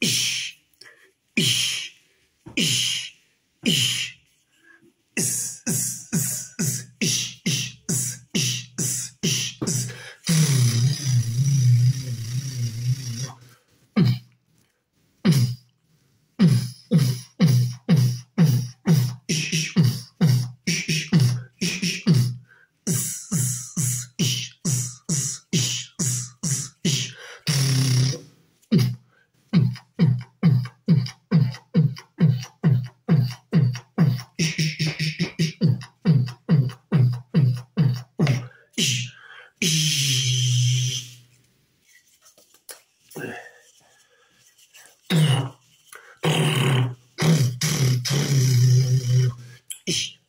ich ish, ish, ish, ish, ish, ish, ish. Ich